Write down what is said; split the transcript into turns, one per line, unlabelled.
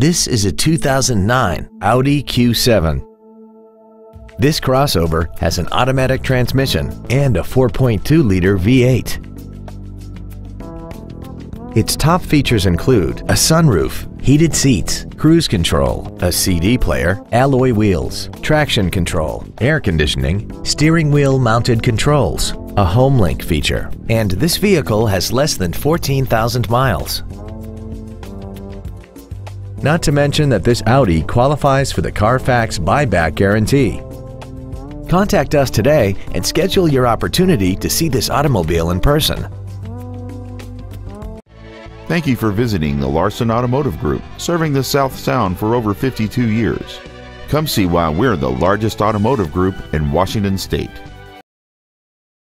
This is a 2009 Audi Q7. This crossover has an automatic transmission and a 4.2-liter V8. Its top features include a sunroof, heated seats, cruise control, a CD player, alloy wheels, traction control, air conditioning, steering wheel mounted controls, a HomeLink feature, and this vehicle has less than 14,000 miles. Not to mention that this Audi qualifies for the Carfax buyback guarantee. Contact us today and schedule your opportunity to see this automobile in person.
Thank you for visiting the Larson Automotive Group, serving the South Sound for over 52 years. Come see why we're the largest automotive group in Washington State.